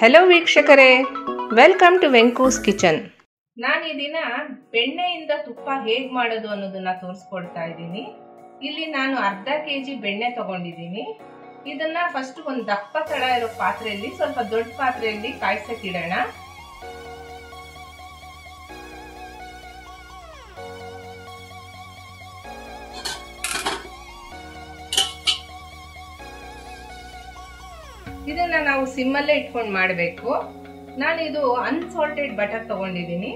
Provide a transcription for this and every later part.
Hello ವೀಕ್ಷಕರೇ. Welcome to ವೆಂಕೂಸ್ kitchen ನಾನು ಈ ದಿನ ಬೆಣ್ಣೆಯಿಂದ ತುಪ್ಪ ಹೇಗ್ ಮಾಡೋದು ಅನ್ನೋದನ್ನ ತೋರಿಸ್ಕೊಡ್ತಾ ಇದ್ದೀನಿ. ಇಲ್ಲಿ ನಾನು ಅರ್ಧ ಕೆ ಜಿ ಬೆಣ್ಣೆ ತಗೊಂಡಿದ್ದೀನಿ. ಇದನ್ನ ಫಸ್ಟ್ ಒಂದು ದಪ್ಪ ತಳ ಇರೋ ಪಾತ್ರೆಯಲ್ಲಿ ಸ್ವಲ್ಪ ದೊಡ್ಡ ಪಾತ್ರೆಯಲ್ಲಿ ಕಾಯ್ಸಕ್ ಇದನ್ನ ನಾವು ಸಿಮ್ಮಲ್ಲೇ ಇಟ್ಕೊಂಡು ಮಾಡಬೇಕು. ನಾನು ಇದು ಅನ್ಸಾಲ್ಟೆಡ್ ಬಟರ್ ತಗೊಂಡಿದ್ದೀನಿ.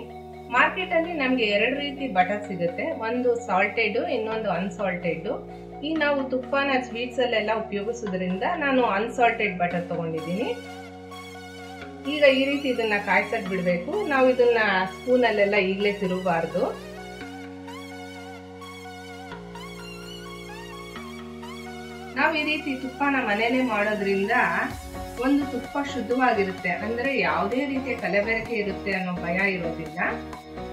ಮಾರ್ಕೆಟ್ ಅಲ್ಲಿ ನಮ್ಗೆ ಎರಡು ರೀತಿ ಬಟರ್ ಸಿಗುತ್ತೆ. ಒಂದು ಸಾಲ್ಟೆಡ್ ಇನ್ನೊಂದು ಅನ್ಸಾಲ್ಟೆಡ್ ಈ ನಾವು ತುಪ್ಪನ ಸ್ವೀಟ್ಸ್ ಅಲ್ಲೆಲ್ಲ ಉಪಯೋಗಿಸೋದ್ರಿಂದ ನಾನು ಅನ್ಸಾಲ್ಟೆಡ್ ಬಟರ್ ತಗೊಂಡಿದ್ದೀನಿ. ಈಗ ಈ ರೀತಿ ಇದನ್ನ ಕಾಯ್ಸಕ್ ಬಿಡಬೇಕು. ನಾವು ಇದನ್ನ ಸ್ಪೂನ್ ಅಲ್ಲೆಲ್ಲ ಈಗಲೇ ತಿರುಗಬಾರ್ದು. ನಾವು ಈ ರೀತಿ ತುಪ್ಪನ ಮನೇಲೆ ಮಾಡೋದ್ರಿಂದ ಒಂದು ತುಪ್ಪ ಶುದ್ಧವಾಗಿರುತ್ತೆ. ಅಂದ್ರೆ ಯಾವುದೇ ರೀತಿಯ ಕಲಬೆರಕೆ ಇರುತ್ತೆ ಅನ್ನೋ ಭಯ ಇರೋದಿಲ್ಲ.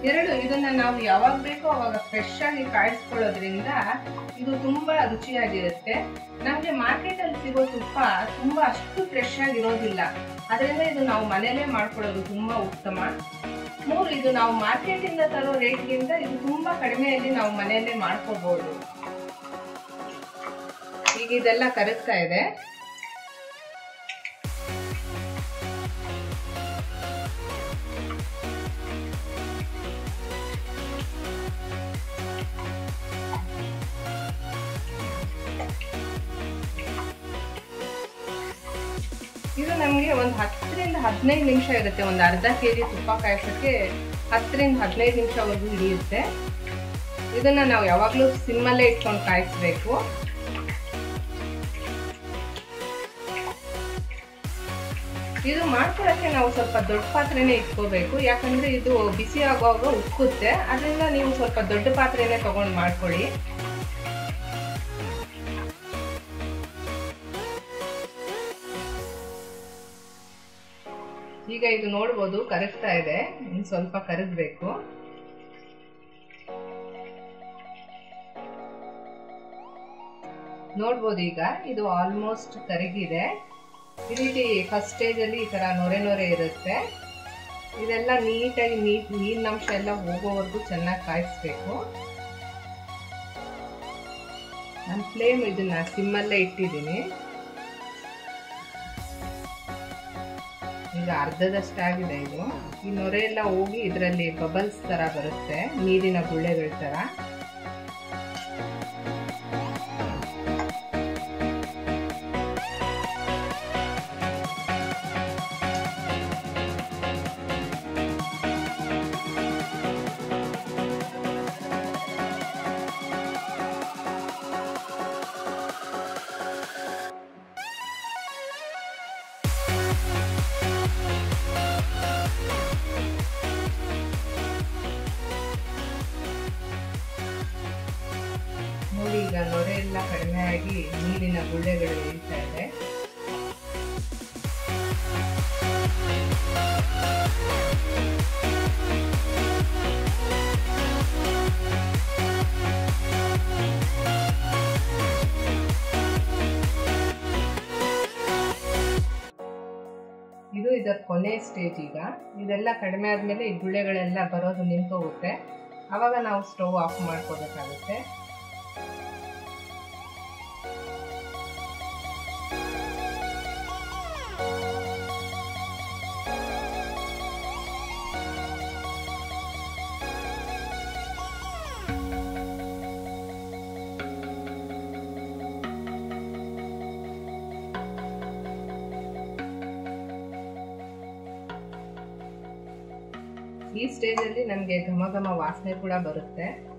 ಎರಡು, ಇದನ್ನ ನಾವು ಯಾವಾಗ ಬೇಕೋ ಅವಾಗ ಫ್ರೆಶ್ ಆಗಿ ಕಾಯಿಸ್ಕೊಳ್ಳೋದ್ರಿಂದ ಇದು ತುಂಬಾ ರುಚಿಯಾಗಿರುತ್ತೆ. ನಮ್ಗೆ ಮಾರ್ಕೆಟ್ ಅಲ್ಲಿ ಸಿಗೋ ತುಪ್ಪ ತುಂಬಾ ಅಷ್ಟು ಫ್ರೆಶ್ ಆಗಿರೋದಿಲ್ಲ. ಅದರಿಂದ ಇದು ನಾವು ಮನೇಲೆ ಮಾಡ್ಕೊಳ್ಳೋದು ತುಂಬಾ ಉತ್ತಮ. ಮೂರು, ಇದು ನಾವು ಮಾರ್ಕೆಟ್ ಇಂದ ತರೋ ರೇಟ್ಗಿಂತ ಇದು ತುಂಬಾ ಕಡಿಮೆಯಲ್ಲಿ ನಾವು ಮನೆಯಲ್ಲೇ ಮಾಡ್ಕೋಬಹುದು ಈಗ ಇದೆಲ್ಲ ಕರಗ್ತಾ ಇದೆ. ಇದು ನಮಗೆ ಒಂದು ಹತ್ತರಿಂದ ಹದಿನೈದು ನಿಮಿಷ ಇರುತ್ತೆ. ಒಂದು ಅರ್ಧ ಕೆ ಜಿ ತುಪ್ಪ ಕಾಯಿಸೋಕ್ಕೆ ಹತ್ತರಿಂದ ಹದಿನೈದು ನಿಮಿಷವರೆಗೂ ಹಿಡಿಯುತ್ತೆ. ಇದನ್ನ ನಾವು ಯಾವಾಗಲೂ ಸಿಮ್ಮಲ್ಲೇ ಇಟ್ಕೊಂಡು ಕಾಯಿಸ್ಬೇಕು. ಇದು ಮಾಡ್ಕೊಳಕ್ಕೆ ನಾವು ಸ್ವಲ್ಪ ದೊಡ್ಡ ಪಾತ್ರೆನೇ ಇಟ್ಕೋಬೇಕು. ಯಾಕಂದ್ರೆ ಇದು ಬಿಸಿ ಆಗುವಾಗ ಉಕ್ಕುತ್ತೆ. ಅದರಿಂದ ನೀವು ಸ್ವಲ್ಪ ದೊಡ್ಡ ಪಾತ್ರೆನೇ ತೊಗೊಂಡು ಮಾಡ್ಕೊಳ್ಳಿ. ಈಗ ಇದು ನೋಡ್ಬೋದು, ಕರಗ್ತಾ ಇದೆ. ಇನ್ನು ಸ್ವಲ್ಪ ಕರಗಬೇಕು. ನೋಡ್ಬೋದು ಈಗ, ಇದು ಆಲ್ಮೋಸ್ಟ್ ಕರಗಿದೆ. ಈ ರೀತಿ ಫಸ್ಟ್ ಸ್ಟೇಜಲ್ಲಿ ಈ ಥರ ನೊರೆ ನೊರೆ ಇರುತ್ತೆ. ಇದೆಲ್ಲ ನೀಟಾಗಿ ನೀಟ್, ನೀರಿನಂಶ ಎಲ್ಲ ಹೋಗೋವರೆಗೂ ಚೆನ್ನಾಗಿ ಕಾಯಿಸ್ಬೇಕು. ನಾನು ಫ್ಲೇಮ್ ಇದನ್ನ ಸಿಮ್ಮಲ್ಲೇ ಇಟ್ಟಿದ್ದೀನಿ. ಈಗ ಅರ್ಧದಷ್ಟಾಗಿದೆ ಇದು. ಈ ನೊರೆ ಎಲ್ಲ ಹೋಗಿ ಇದರಲ್ಲಿ ಬಬಲ್ಸ್ ಥರ ಬರುತ್ತೆ, ನೀರಿನ ಗುಳ್ಳೆಗಳ ತರ. ಈಗ ನೊರೆ ಎಲ್ಲ ಕಡಿಮೆ ಆಗಿ ನೀರಿನ ಗುಳ್ಳೆಗಳು ಇಳಿತಾ ಇದೆ. ಇದು ಇದರ ಕೊನೆ ಸ್ಟೇಜ್ ಈಗ. ಇದೆಲ್ಲ ಕಡಿಮೆ ಆದ್ಮೇಲೆ ಈ ಗುಳ್ಳೆಗಳೆಲ್ಲ ಬರೋದು ನಿಂತೋಗುತ್ತೆ. ಅವಾಗ ನಾವು ಸ್ಟವ್ ಆಫ್ ಮಾಡ್ಕೋಬೇಕಾಗುತ್ತೆ. ಈ ಸ್ಟೇಜಲ್ಲಿ ನಮಗೆ ಘಮ ಘಮ ವಾಸನೆ ಕೂಡ ಬರುತ್ತೆ.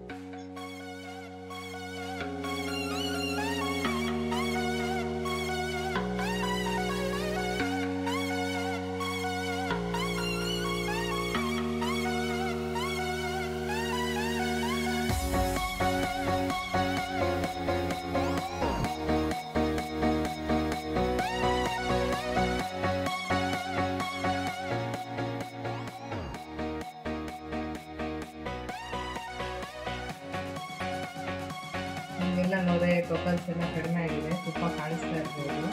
ಎಲ್ಲ ನೋಡಿದ್ರೆ ಟೊಕಲ್ಸ್ ಎಲ್ಲ ಕಡಿಮೆ ಆಗಿದೆ, ತುಪ್ಪ ಕಾಣಿಸ್ತಾ ಇರ್ಬೋದು.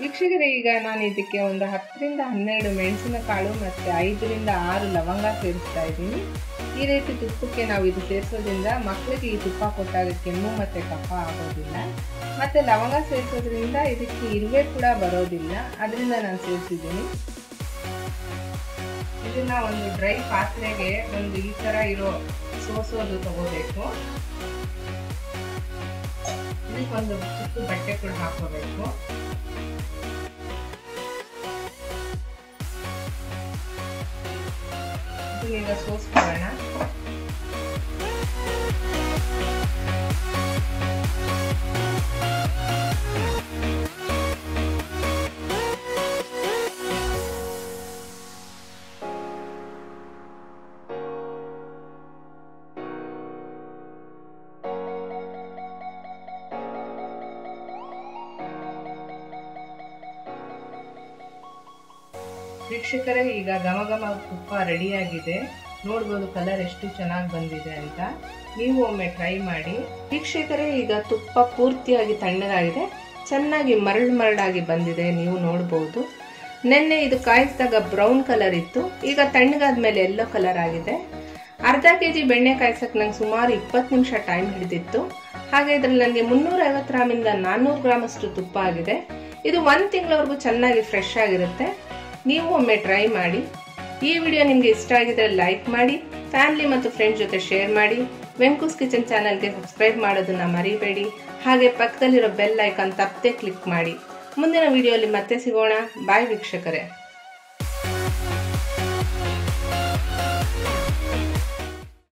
ವೀಕ್ಷಕರೇ, ಈಗ ನಾನು ಇದಕ್ಕೆ ಒಂದು ಹತ್ತರಿಂದ ಹನ್ನೆರಡು ಮೆಣಸಿನಕಾಳು ಮತ್ತು ಐದರಿಂದ ಆರು ಲವಂಗ ಸೇರಿಸ್ತಾ ಇದ್ದೀನಿ. ಈ ರೀತಿ ತುಪ್ಪಕ್ಕೆ ನಾವು ಇದು ಸೇರಿಸೋದ್ರಿಂದ ಮಕ್ಕಳಿಗೆ ಈ ತುಪ್ಪ ಕೊಟ್ಟಾಗ ಕೆಮ್ಮು ಮತ್ತು ಕಫ ಆಗೋದಿಲ್ಲ. ಮತ್ತು ಲವಂಗ ಸೇರಿಸೋದ್ರಿಂದ ಇದಕ್ಕೆ ಇರುವೆ ಕೂಡ ಬರೋದಿಲ್ಲ. ಅದರಿಂದ ನಾನು ಸೇರಿಸಿದ್ದೀನಿ. ಇದನ್ನ ಒಂದು ಡ್ರೈ ಪಾತ್ರೆಗೆ ಒಂದು ಈ ತರ ಇರೋ ಸೋಸೋದು ತಗೋಬೇಕು. ಇದಕ್ಕೊಂದು ಚಿಕ್ಕ ಬಟ್ಟೆ ಕೂಡ ಹಾಕೋಬೇಕು. ಸೋಸ್ ಸೋಸ್ಕೊಳ್ಳೋಣ ವೀಕ್ಷಕರೇ, ಈಗ ಘಮ ಘಮ ತುಪ್ಪ ರೆಡಿಯಾಗಿದೆ. ನೋಡ್ಬೋದು ಕಲರ್ ಎಷ್ಟು ಚೆನ್ನಾಗಿ ಬಂದಿದೆ ಅಂತ. ನೀವು ಒಮ್ಮೆ ಟ್ರೈ ಮಾಡಿ. ವೀಕ್ಷಕರೇ, ಈಗ ತುಪ್ಪ ಪೂರ್ತಿಯಾಗಿ ತಣ್ಣಗಾಗಿದೆ. ಚೆನ್ನಾಗಿ ಮರಳು ಮರಳಾಗಿ ಬಂದಿದೆ, ನೀವು ನೋಡ್ಬೋದು. ನೆನ್ನೆ ಇದು ಕಾಯಿಸಿದಾಗ ಬ್ರೌನ್ ಕಲರ್ ಇತ್ತು. ಈಗ ತಣ್ಣಗಾದ್ಮೇಲೆ ಎಲ್ಲೋ ಕಲರ್ ಆಗಿದೆ. ಅರ್ಧ ಕೆ ಜಿ ಬೆಣ್ಣೆ ಕಾಯಿಸಕ್ಕೆ ನಂಗೆ ಸುಮಾರು ಇಪ್ಪತ್ತು ನಿಮಿಷ ಟೈಮ್ ಹಿಡಿದಿತ್ತು. ಹಾಗೆ ಇದರಲ್ಲಿ ನನಗೆ ಮುನ್ನೂರ ಐವತ್ತು ಗ್ರಾಮಿಂದ ನಾನ್ನೂರು ಗ್ರಾಮಷ್ಟು ತುಪ್ಪ ಆಗಿದೆ. ಇದು ಒಂದು ತಿಂಗಳವರೆಗೂ ಚೆನ್ನಾಗಿ ಫ್ರೆಶ್ ಆಗಿರುತ್ತೆ. ನೀವು ಒಮ್ಮೆ ಟ್ರೈ ಮಾಡಿ. ಈ ವಿಡಿಯೋ ನಿಮಗೆ ಇಷ್ಟ ಆಗಿದ್ರೆ ಲೈಕ್ ಮಾಡಿ ಫ್ಯಾಮಿಲಿ ಮತ್ತು ಫ್ರೆಂಡ್ಸ್ ಜೊತೆ ಶೇರ್ ಮಾಡಿ. ವೆಂಕೂಸ್ ಕಿಚನ್ ಚಾನಲ್ಗೆ ಸಬ್ಸ್ಕ್ರೈಬ್ ಮಾಡೋದನ್ನ ಮರಿಬೇಡಿ. ಹಾಗೆ ಪಕ್ಕದಲ್ಲಿರೋ ಬೆಲ್ ಐಕಾನ್ ತಪ್ಪದೆ ಕ್ಲಿಕ್ ಮಾಡಿ. ಮುಂದಿನ ವಿಡಿಯೋಲಿ ಮತ್ತೆ ಸಿಗೋಣ. ಬಾಯ್ ವೀಕ್ಷಕರೇ.